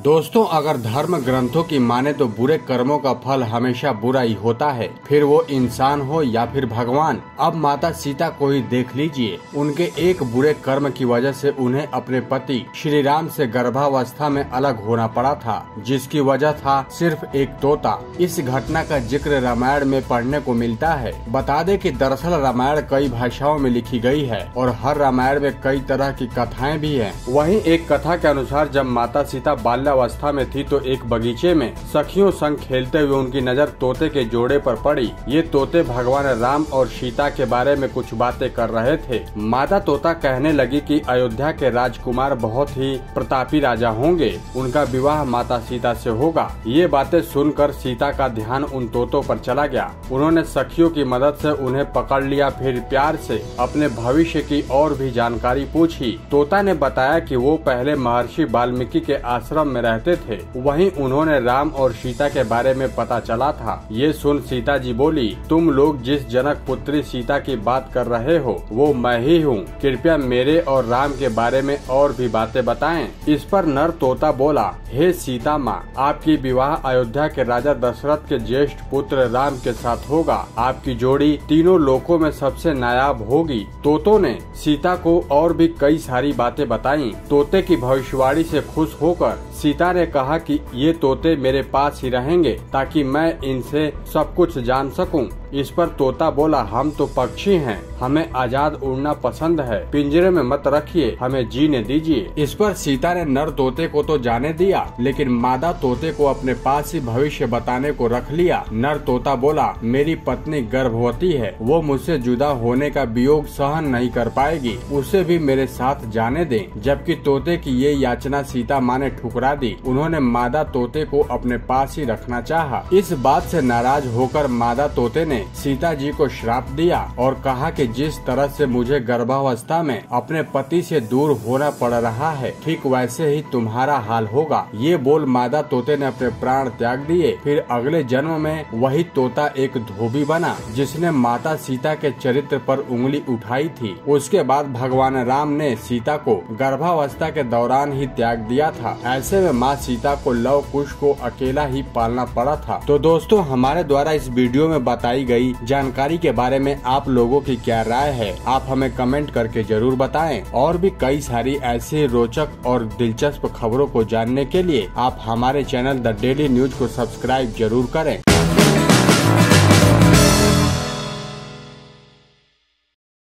दोस्तों, अगर धर्म ग्रंथों की माने तो बुरे कर्मों का फल हमेशा बुरा ही होता है। फिर वो इंसान हो या फिर भगवान, अब माता सीता को ही देख लीजिए। उनके एक बुरे कर्म की वजह से उन्हें अपने पति श्री राम से गर्भावस्था में अलग होना पड़ा था, जिसकी वजह था सिर्फ़ एक तोता। इस घटना का ज़िक्र रामायण में पढ़ने को मिलता है। बता दे की दरअसल रामायण कई भाषाओं में लिखी गई है, और हर रामायण में कई तरह की कथाएँ भी है। वही एक कथा के अनुसार जब माता सीता बाल्यावस्था में थी तो एक बगीचे में सखियों संग खेलते हुए उनकी नज़र तोते के जोड़े पर पड़ी। ये तोते भगवान राम और सीता के बारे में कुछ बातें कर रहे थे। माता तोता कहने लगी कि अयोध्या के राजकुमार बहुत ही प्रतापी राजा होंगे। उनका विवाह माता सीता से होगा। ये बातें सुनकर सीता का ध्यान उन तोतों पर चला गया। उन्होंने सखियों की मदद से उन्हें पकड़ लिया, फिर प्यार से अपने भविष्य की और भी जानकारी पूछी। तोता ने बताया कि वो पहले महर्षि वाल्मीकि के आश्रम में रहते थे। वहीं उन्होंने राम और सीता के बारे में पता चला था। ये सुन सीता जी बोली, तुम लोग जिस जनक पुत्री सीता की बात कर रहे हो, वो मैं ही हूँ। कृपया मेरे और राम के बारे में और भी बातें बताएँ। इस पर नर तोता बोला, हे सीता माँ, आपकी विवाह अयोध्या के राजा दशरथ के ज्येष्ठ पुत्र राम के साथ होगा। आपकी जोड़ी तीनों लोकों में सबसे नायाब होगी। तोतों ने सीता को और भी कई सारी बातें बताई। तोते की भविष्यवाणी से खुश होकर सीता ने कहा कि ये तोते मेरे पास ही रहेंगे ताकि मैं इनसे सब कुछ जान सकूँ। इस पर तोता बोला, हम तो पक्षी हैं, हमें आज़ाद उड़ना पसंद है। पिंजरे में मत रखिए, हमें जीने दीजिए। इस पर सीता ने नर तोते को तो जाने दिया, लेकिन मादा तोते को अपने पास ही भविष्य बताने को रख लिया। नर तोता बोला, मेरी पत्नी गर्भवती है, वो मुझसे जुदा होने का वियोग सहन नहीं कर पाएगी, उसे भी मेरे साथ जाने दें। जबकि तोते की ये याचना सीता माँ ने ठुकरा दी। उन्होंने मादा तोते को अपने पास ही रखना चाहा। इस बात से नाराज़ होकर मादा तोते ने सीता जी को श्राप दिया और कहा कि जिस तरह से मुझे गर्भावस्था में अपने पति से दूर होना पड़ रहा है, ठीक वैसे ही तुम्हारा हाल होगा। ये बोल मादा तोते ने अपने प्राण त्याग दिए। फिर अगले जन्म में वही तोता एक धोबी बना, जिसने माता सीता के चरित्र पर उंगली उठाई थी। उसके बाद भगवान राम ने सीता को गर्भावस्था के दौरान ही त्याग दिया था। ऐसे में माँ सीता को लव कुश को अकेला ही पालना पड़ा था। तो दोस्तों, हमारे द्वारा इस वीडियो में बताई गई जानकारी के बारे में आप लोगों की क्या राय है, आप हमें कमेंट करके ज़रूर बताएँ। और भी कई सारी ऐसे रोचक और दिलचस्प खबरों को जानने के लिए आप हमारे चैनल द डेली न्यूज़ को सब्सक्राइब ज़रूर करें।